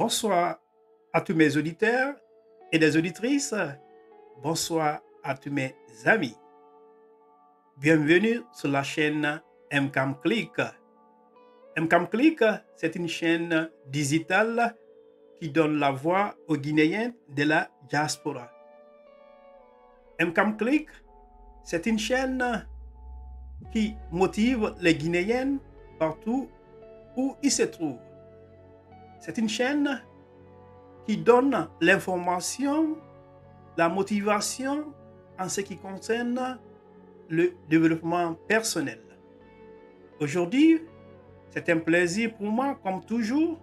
Bonsoir à tous mes auditeurs et des auditrices. Bonsoir à tous mes amis. Bienvenue sur la chaîne MCAM Click. C'est une chaîne digitale qui donne la voix aux Guinéens de la diaspora. MCAM Click, c'est une chaîne qui motive les Guinéens partout où ils se trouvent. C'est une chaîne qui donne l'information, la motivation en ce qui concerne le développement personnel. Aujourd'hui, c'est un plaisir pour moi, comme toujours,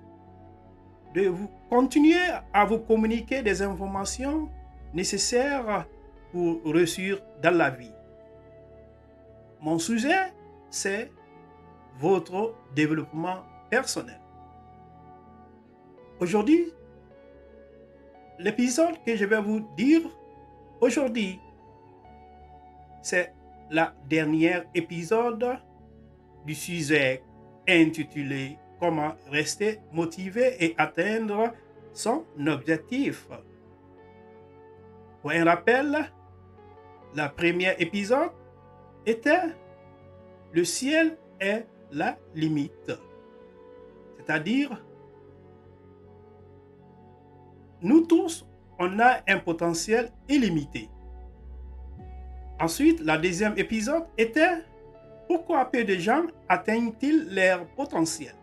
de vous continuer à vous communiquer des informations nécessaires pour réussir dans la vie. Mon sujet, c'est votre développement personnel. Aujourd'hui, l'épisode que je vais vous dire aujourd'hui, c'est la dernière épisode du sujet intitulé Comment rester motivé et atteindre son objectif. Pour un rappel, la première épisode était Le ciel est la limite. C'est-à-dire, nous tous, on a un potentiel illimité. Ensuite, la deuxième épisode était pourquoi peu de gens atteignent-ils leur potentiel?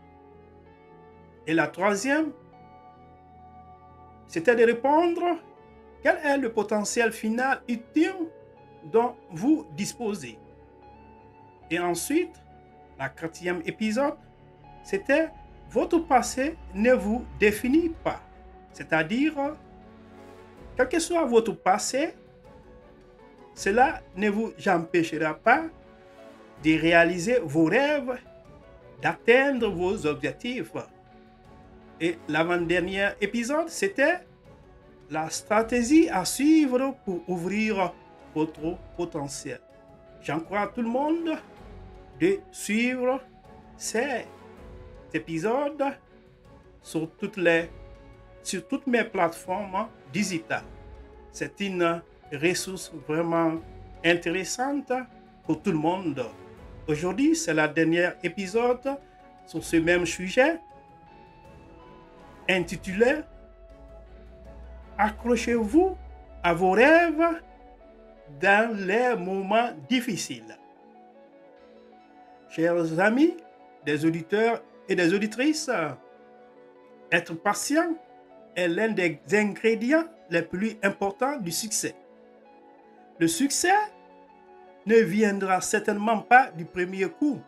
Et la troisième, c'était de répondre quel est le potentiel final utile dont vous disposez? Et ensuite, la quatrième épisode, c'était votre passé ne vous définit pas. C'est-à-dire, quel que soit votre passé, cela ne vous empêchera pas de réaliser vos rêves, d'atteindre vos objectifs. Et l'avant-dernier épisode, c'était la stratégie à suivre pour ouvrir votre potentiel. J'encourage tout le monde de suivre cet épisode sur toutes, les, sur toutes mes plateformes digitales. C'est une ressource vraiment intéressante pour tout le monde. Aujourd'hui, c'est la dernière épisode sur ce même sujet intitulé Accrochez-vous à vos rêves dans les moments difficiles. Chers amis, des auditeurs et des auditrices, être patient est l'un des ingrédients les plus importants du succès. Le succès ne viendra certainement pas du premier coup,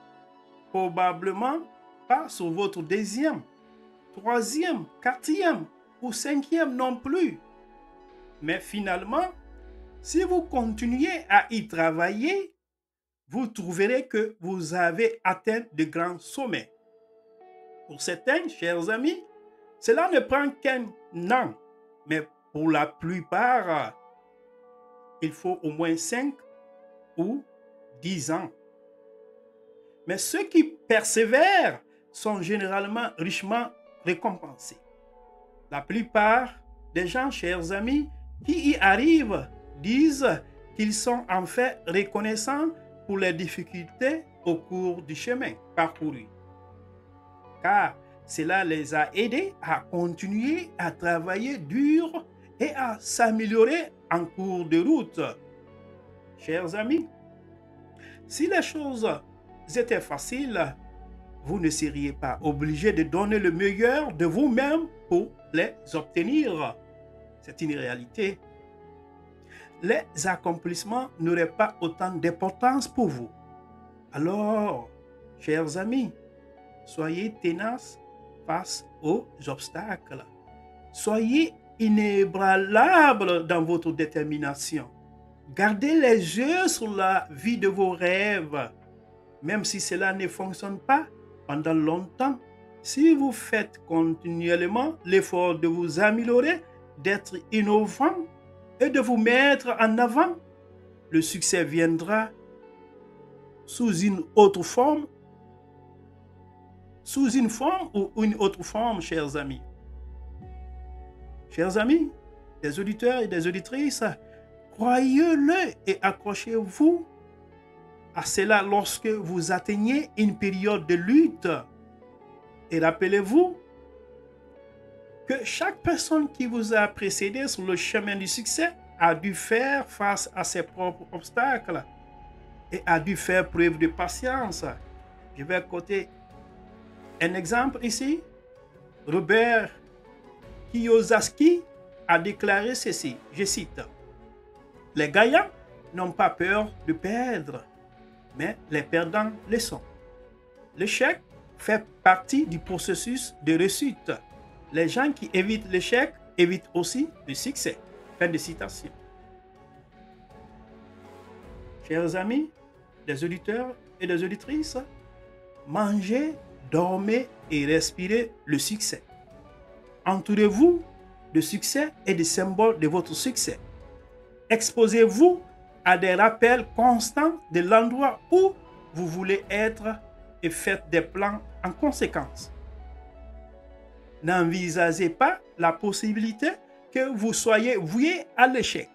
probablement pas sur votre deuxième, troisième, quatrième ou cinquième non plus. Mais finalement, si vous continuez à y travailler, vous trouverez que vous avez atteint de grands sommets. Pour certains, chers amis, cela ne prend qu'un an, mais pour la plupart, il faut au moins 5 ou 10 ans. Mais ceux qui persévèrent sont généralement richement récompensés. La plupart des gens, chers amis, qui y arrivent disent qu'ils sont en fait reconnaissants pour les difficultés au cours du chemin parcouru. Car cela les a aidés à continuer à travailler dur et à s'améliorer en cours de route. Chers amis, si les choses étaient faciles, vous ne seriez pas obligés de donner le meilleur de vous-même pour les obtenir. C'est une réalité. Les accomplissements n'auraient pas autant d'importance pour vous. Alors, chers amis, soyez tenaces face aux obstacles. Soyez inébranlable dans votre détermination. Gardez les yeux sur la vie de vos rêves. Même si cela ne fonctionne pas pendant longtemps, si vous faites continuellement l'effort de vous améliorer, d'être innovant et de vous mettre en avant, le succès viendra sous une autre forme, sous une forme ou une autre forme, chers amis. Chers amis, des auditeurs et des auditrices, croyez-le et accrochez-vous à cela lorsque vous atteignez une période de lutte. Et rappelez-vous que chaque personne qui vous a précédé sur le chemin du succès a dû faire face à ses propres obstacles et a dû faire preuve de patience. Je vais côté un exemple ici? Robert Kiyosaki a déclaré ceci, je cite, Les gagnants n'ont pas peur de perdre, mais les perdants le sont. L'échec fait partie du processus de réussite. Les gens qui évitent l'échec évitent aussi le succès. Fin de citation. Chers amis, des auditeurs et des auditrices, mangez, dormez et respirez le succès. Entourez-vous de succès et de symboles de votre succès. Exposez-vous à des rappels constants de l'endroit où vous voulez être et faites des plans en conséquence. N'envisagez pas la possibilité que vous soyez voué à l'échec.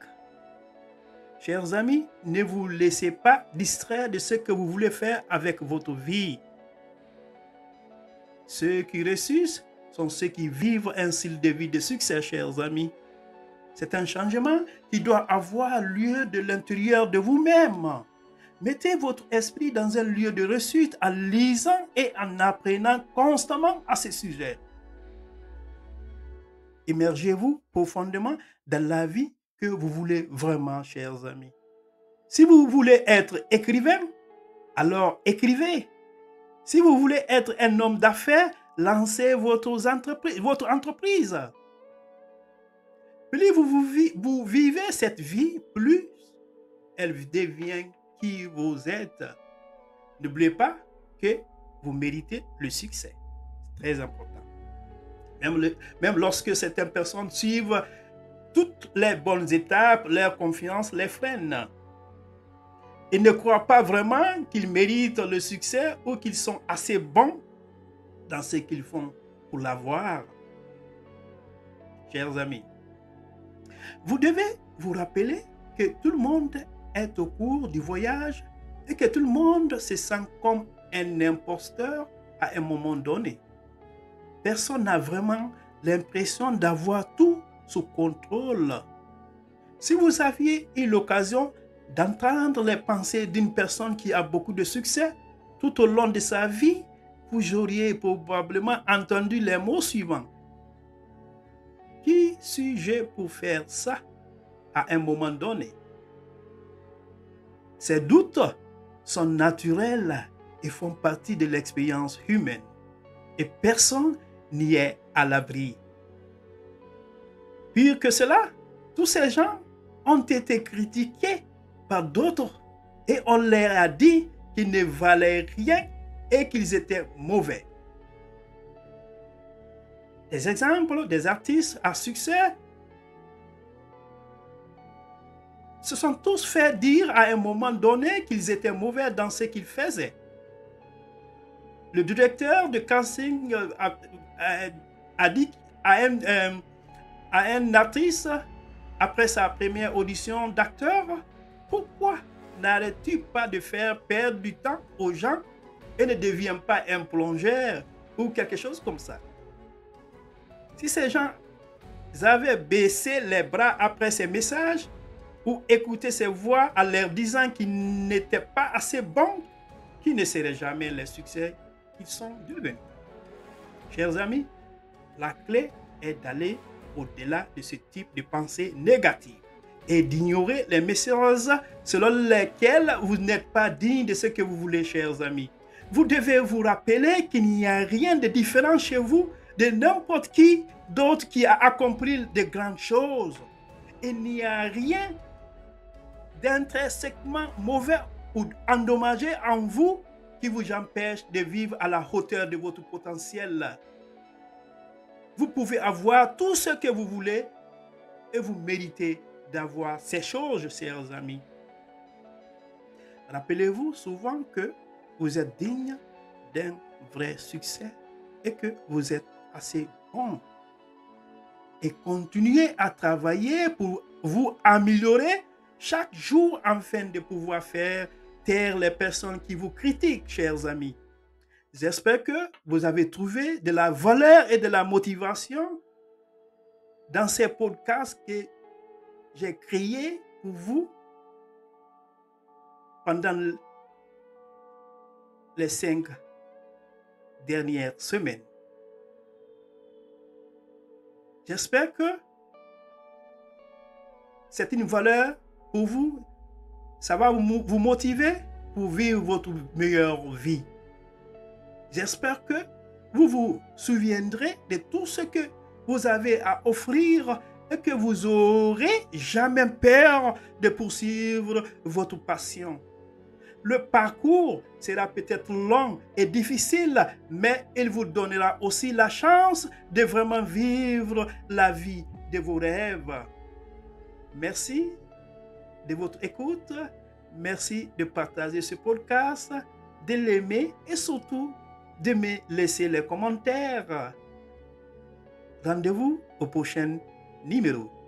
Chers amis, ne vous laissez pas distraire de ce que vous voulez faire avec votre vie. Ceux qui réussissent sont ceux qui vivent un style de vie de succès, chers amis. C'est un changement qui doit avoir lieu de l'intérieur de vous-même. Mettez votre esprit dans un lieu de réussite en lisant et en apprenant constamment à ce sujet. Immergez-vous profondément dans la vie que vous voulez vraiment, chers amis. Si vous voulez être écrivain, alors écrivez. Si vous voulez être un homme d'affaires, lancez votre entreprise. Plus vous, vivez cette vie, plus elle devient qui vous êtes. N'oubliez pas que vous méritez le succès. C'est très important. Même lorsque certaines personnes suivent toutes les bonnes étapes, leur confiance les freine. Ils ne croient pas vraiment qu'ils méritent le succès ou qu'ils sont assez bons dans ce qu'ils font pour l'avoir. Chers amis, vous devez vous rappeler que tout le monde est au cours du voyage et que tout le monde se sent comme un imposteur à un moment donné. Personne n'a vraiment l'impression d'avoir tout sous contrôle. Si vous aviez eu l'occasion d'entendre les pensées d'une personne qui a beaucoup de succès tout au long de sa vie, vous auriez probablement entendu les mots suivants. Qui suis-je pour faire ça à un moment donné? Ces doutes sont naturels et font partie de l'expérience humaine. Et personne n'y est à l'abri. Pire que cela, tous ces gens ont été critiqués par d'autres et on leur a dit qu'ils ne valaient rien et qu'ils étaient mauvais. Des exemples des artistes à succès se sont tous fait dire à un moment donné qu'ils étaient mauvais dans ce qu'ils faisaient. Le directeur de casting euh, a, dit à un, euh, à un artiste, après sa première audition d'acteur, pourquoi n'arrêtes-tu pas de faire perdre du temps aux gens et ne deviens pas un plongeur ou quelque chose comme ça? Si ces gens avaient baissé les bras après ces messages ou écouté ces voix en leur disant qu'ils n'étaient pas assez bons, qui ne seraient jamais les succès qu'ils sont devenus? Chers amis, la clé est d'aller au-delà de ce type de pensée négative et d'ignorer les messages selon lesquels vous n'êtes pas digne de ce que vous voulez, chers amis. Vous devez vous rappeler qu'il n'y a rien de différent chez vous de n'importe qui d'autre qui a accompli de grandes choses. Il n'y a rien d'intrinsèquement mauvais ou endommagé en vous qui vous empêche de vivre à la hauteur de votre potentiel. Vous pouvez avoir tout ce que vous voulez et vous méritez d'avoir ces choses, chers amis. Rappelez-vous souvent que vous êtes digne d'un vrai succès et que vous êtes assez bon. et continuez à travailler pour vous améliorer chaque jour afin de pouvoir faire taire les personnes qui vous critiquent, chers amis. J'espère que vous avez trouvé de la valeur et de la motivation dans ces podcasts que j'ai créés pour vous pendant les cinq dernières semaines. J'espère que c'est une valeur pour vous. Ça va vous motiver pour vivre votre meilleure vie. J'espère que vous vous souviendrez de tout ce que vous avez à offrir et que vous aurez jamais peur de poursuivre votre passion. Le parcours sera peut-être long et difficile, mais il vous donnera aussi la chance de vraiment vivre la vie de vos rêves. Merci de votre écoute. Merci de partager ce podcast, de l'aimer et surtout de me laisser les commentaires. Rendez-vous au prochain Nímero.